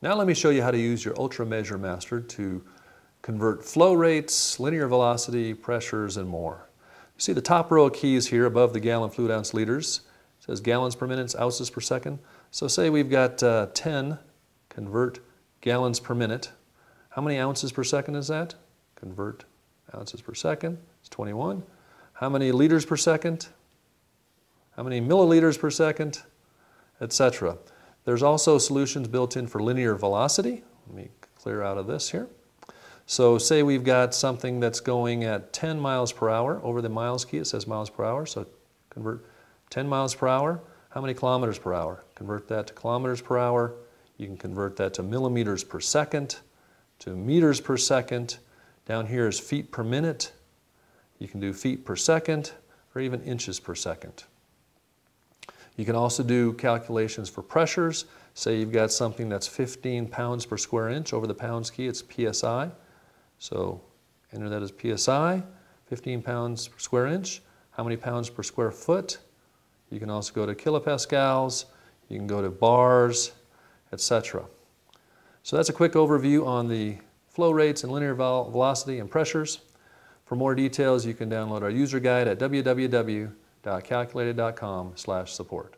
Now let me show you how to use your Ultra Measure Master to convert flow rates, linear velocity, pressures, and more. You see the top row of keys here above the gallon fluid ounce liters. It says gallons per minute, ounces per second. So say we've got uh, 10, convert gallons per minute. How many ounces per second is that? Convert ounces per second, it's 21. How many liters per second? How many milliliters per second? Etc. There's also solutions built in for linear velocity. Let me clear out of this here. So say we've got something that's going at 10 miles per hour. Over the miles key, it says miles per hour. So convert 10 miles per hour. How many kilometers per hour? Convert that to kilometers per hour. You can convert that to millimeters per second, to meters per second. Down here is feet per minute. You can do feet per second or even inches per second. You can also do calculations for pressures. Say you've got something that's 15 pounds per square inch. Over the pounds key, it's PSI. So enter that as PSI, 15 pounds per square inch. How many pounds per square foot? You can also go to kilopascals. You can go to bars, etc. So that's a quick overview on the flow rates and linear velocity and pressures. For more details, you can download our user guide at www.calculated.com support.